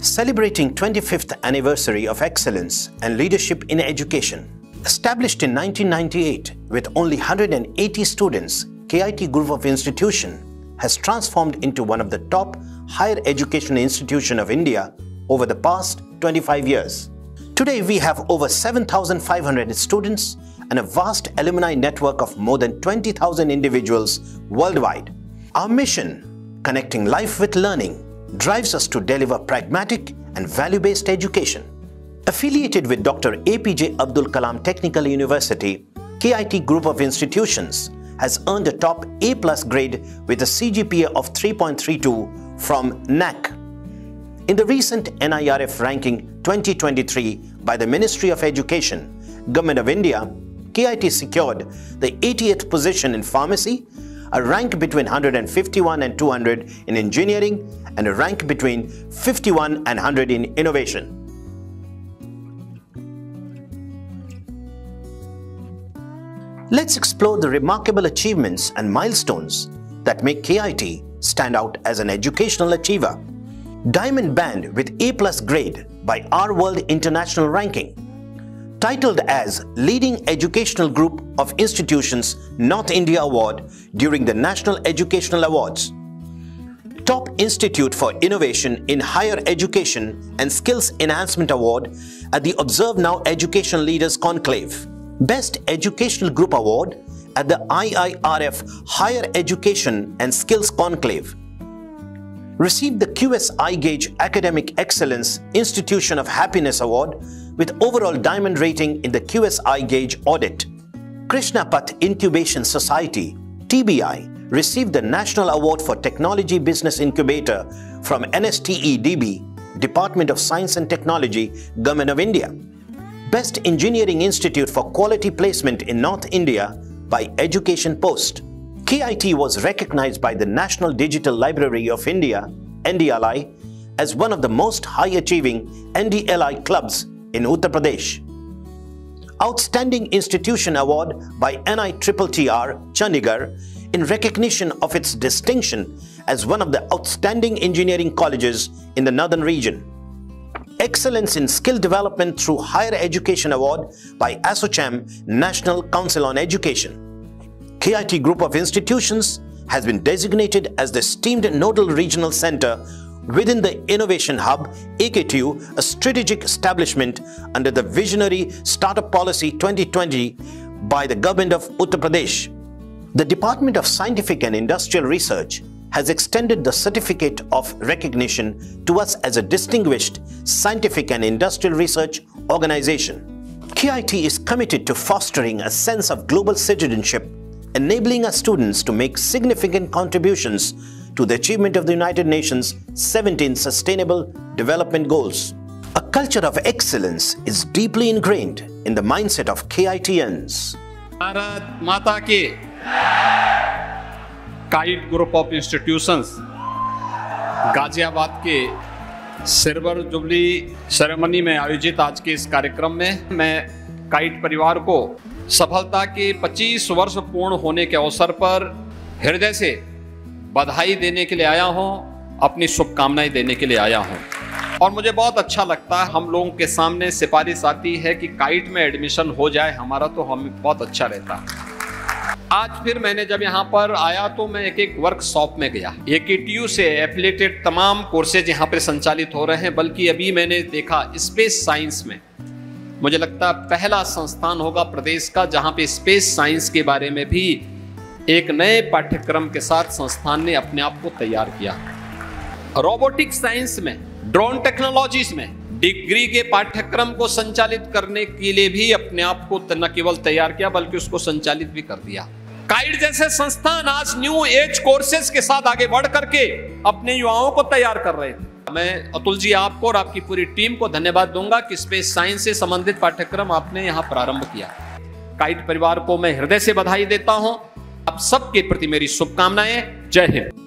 celebrating 25th anniversary of excellence and leadership in education. Established in 1998 with only 180 students, KIET Group of Institution has transformed into one of the top higher education institution of India over the past 25 years. Today we have over 7,500 students and a vast alumni network of more than 20,000 individuals worldwide. Our mission, connecting life with learning, drives us to deliver pragmatic and value-based education. Affiliated with Dr. APJ Abdul Kalam Technical University, KIET Group of Institutions has earned a top A plus grade with a CGPA of 3.32 from NAAC. In the recent NIRF ranking 2023 by the Ministry of Education, Government of India, KIET secured the 80th position in pharmacy, a rank between 151 and 200 in engineering, and a rank between 51 and 100 in innovation. Let's explore the remarkable achievements and milestones that make KIET stand out as an educational achiever. Diamond Band with A plus grade by Our World International Ranking. Titled as Leading Educational Group of Institutions North India Award during the National Educational Awards. Top Institute for Innovation in Higher Education and Skills Enhancement Award at the Observe Now Education Leaders Conclave. Best Educational Group Award at the IIRF Higher Education and Skills Conclave. Received the QS Gauge Academic Excellence Institution of Happiness Award with overall diamond rating in the QS Gauge audit. Krishnapath Incubation Society, TBI, received the National Award for Technology Business Incubator from NSTE-DB, Department of Science and Technology, Government of India. Best Engineering Institute for Quality Placement in North India by Education Post. KIET was recognized by the National Digital Library of India, NDLI, as one of the most high-achieving NDLI clubs in Uttar Pradesh. Outstanding Institution Award by NITTR Chandigarh in recognition of its distinction as one of the outstanding engineering colleges in the northern region. Excellence in Skill Development through Higher Education Award by ASSOCHAM National Council on Education. KIET Group of Institutions has been designated as the esteemed nodal regional center within the Innovation Hub, AKTU, a strategic establishment under the visionary Startup Policy 2020 by the government of Uttar Pradesh. The Department of Scientific and Industrial Research has extended the certificate of recognition to us as a distinguished scientific and industrial research organization. KIET is committed to fostering a sense of global citizenship, enabling our students to make significant contributions to the achievement of the United Nations 17 Sustainable Development Goals. A culture of excellence is deeply ingrained in the mindset of KIETians. Bharat Mata Ki KIET Group of Institutions Ghaziabad के silver jubilee ceremony में आयोजित आज के इस कार्यक्रम में मैं kite सफलता के 25 वर्ष पूर्ण होने के अवसर पर हृदय से बधाई देने के लिए आया हूँ, अपनी शुभकामनाएँ देने के लिए आया हूँ। और मुझे बहुत अच्छा लगता है, हम लोगों के सामने सिफारिश आती है कि काइट में एडमिशन हो जाए, हमारा तो हम बहुत अच्छा रहता आज फिर मैंने जब यहाँ पर आया तो मैं एक एक वर्कशॉप में गया। ए से एफिलेटेड तमाम कोर्सेज यहाँ पर संचालित हो रहे हैं, बल्कि अभी मैंने देखा स्पेस साइंस में। मुझे लगता है पहला संस्थान होगा प्रदेश का, जहाँ पे स्पेस साइंस के बारे में भी एक नए पाठ्यक्रम के साथ संस्थान ने अपने आप को तैयार किया। रोबोटिक साइंस में ड्रोन टेक्नोलॉजीज़ में डिग्री के पाठ्यक्रम को संचालित करने के लिए भी अपने आप को न केवल तैयार किया, बल्कि उसको संचालित भी कर दिया। काइड जैसे संस्थान आज न्यू एज कोर्सेज के साथ आगे बढ़ करके अपने युवाओं को तैयार कर रहे थे मैं अतुल जी आपको और आपकी पूरी टीम को धन्यवाद दूँगा कि स्पेस साइंस से संबंधित पाठ्यक्रम आपने यहाँ प्रारंभ किया। काइट परिवार को मैं हृदय से बधाई देता हूँ। आप सबके प्रति मेरी शुभकामनाएँ। जय हिंद।